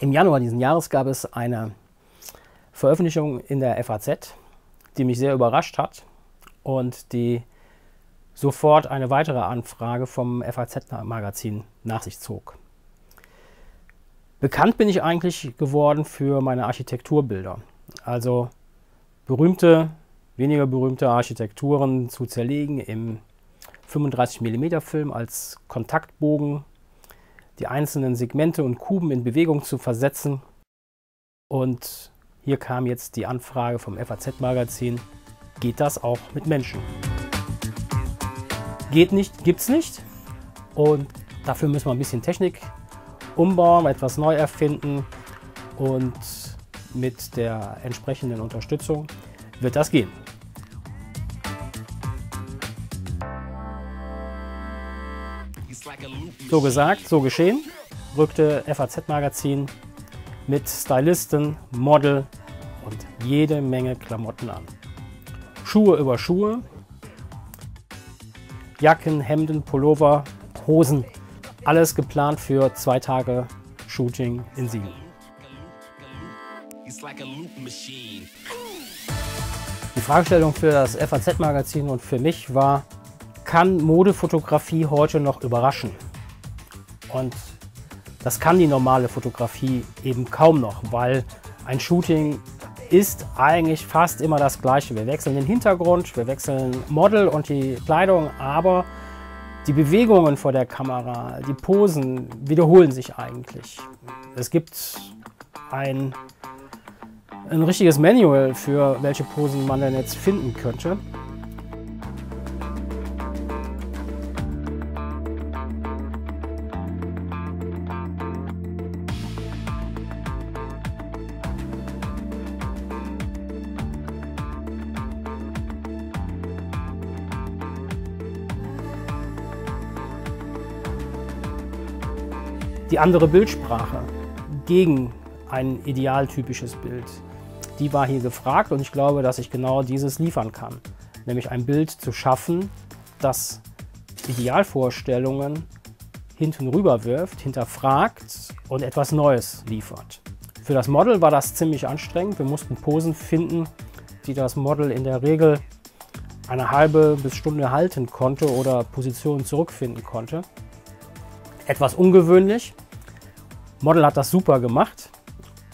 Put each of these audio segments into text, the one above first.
Im Januar diesen Jahres gab es eine Veröffentlichung in der FAZ, die mich sehr überrascht hat und die sofort eine weitere Anfrage vom FAZ-Magazin nach sich zog. Bekannt bin ich eigentlich geworden für meine Architekturbilder, also berühmte, weniger berühmte Architekturen zu zerlegen im 35 mm Film als Kontaktbogen, die einzelnen Segmente und Kuben in Bewegung zu versetzen. Und hier kam jetzt die Anfrage vom FAZ-Magazin, geht das auch mit Menschen? Geht nicht, gibt's nicht. Und dafür müssen wir ein bisschen Technik umbauen, etwas neu erfinden und mit der entsprechenden Unterstützung wird das gehen. So gesagt, so geschehen, rückte FAZ-Magazin mit Stylisten, Model und jede Menge Klamotten an. Schuhe über Schuhe, Jacken, Hemden, Pullover, Hosen, alles geplant für zwei Tage Shooting in Siegen. Die Fragestellung für das FAZ-Magazin und für mich war, kann Modefotografie heute noch überraschen? Und das kann die normale Fotografie eben kaum noch, weil ein Shooting ist eigentlich fast immer das gleiche. Wir wechseln den Hintergrund, wir wechseln Model und die Kleidung, aber die Bewegungen vor der Kamera, die Posen wiederholen sich eigentlich. Es gibt ein, ein richtiges Manual für welche Posen man denn jetzt finden könnte. Die andere Bildsprache gegen ein idealtypisches Bild, die war hier gefragt und ich glaube, dass ich genau dieses liefern kann. Nämlich ein Bild zu schaffen, das Idealvorstellungen hinten rüber wirft, hinterfragt und etwas Neues liefert. Für das Model war das ziemlich anstrengend. Wir mussten Posen finden, die das Model in der Regel eine halbe bis Stunde halten konnte oder Positionen zurückfinden konnte etwas ungewöhnlich. Model hat das super gemacht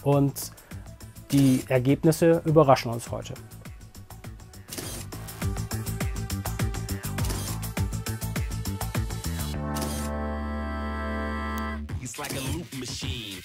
und die Ergebnisse überraschen uns heute. He's like a loop machine.